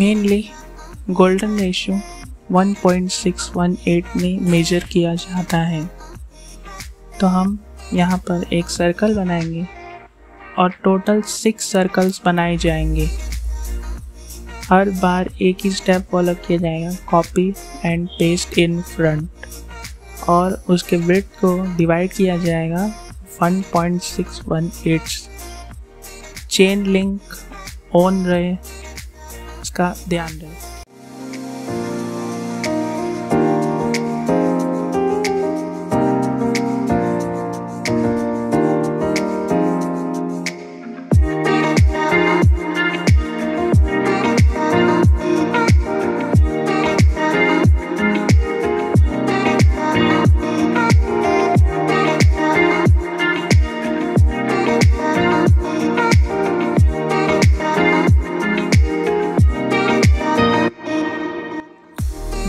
Mainly golden ratio 1.618 में major किया जाता है। तो हम यहाँ पर एक सर्कल बनाएँगे और टोटल सिक्स सर्कल्स बनाए जाएँगे। हर बार एक ही स्टेप फॉलो किया जाएगा copy and paste in front और उसके ब्रेड को डिवाइड किया जाएगा 1.618 चेन लिंक ऑन रहे। उसका ध्यान रहे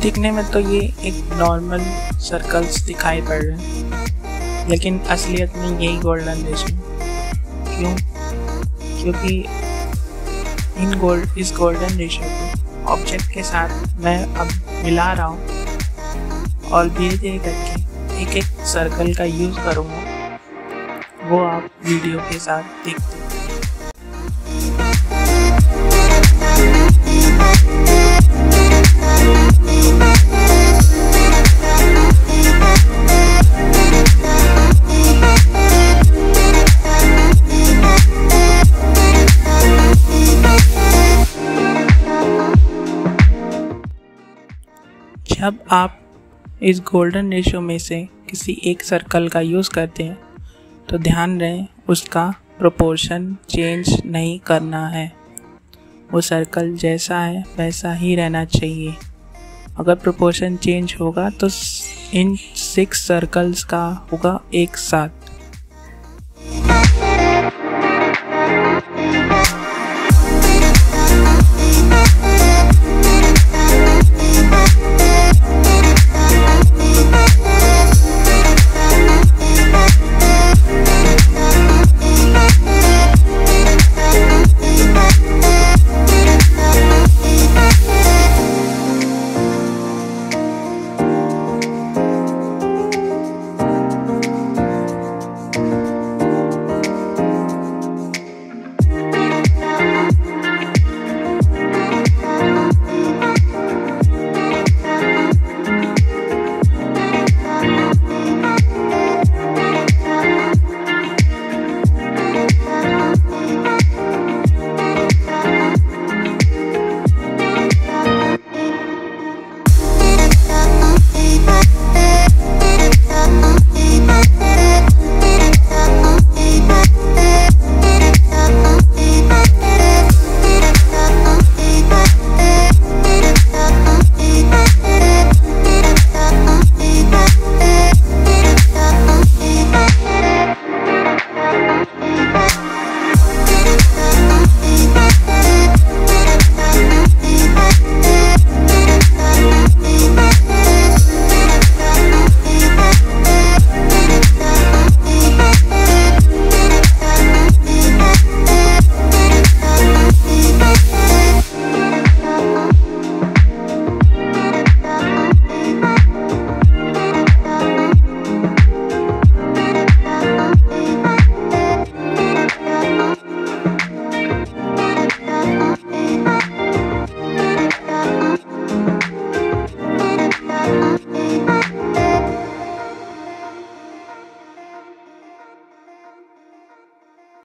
दिखने में तो ये एक नॉर्मल सर्कल्स दिखाई पड़ रहे हैं। लेकिन असलियत में यही गोल्डन रेशो क्यों? क्योंकि इन गोल्ड इस गोल्डन रेशो को ऑब्जेक्ट के साथ मैं अब मिला रहा हूँ। और धीरे धीरे करके एक एक सर्कल का यूज़ करूँगा। वो आप वीडियो के साथ देखते हैं। जब आप इस गोल्डन रेशो में से किसी एक सर्कल का यूज़ करते हैं तो ध्यान रहे, उसका प्रोपोर्शन चेंज नहीं करना है। वो सर्कल जैसा है, वैसा ही रहना चाहिए। अगर प्रोपोर्शन चेंज होगा तो इन सिक्स सर्कल्स का होगा एक साथ।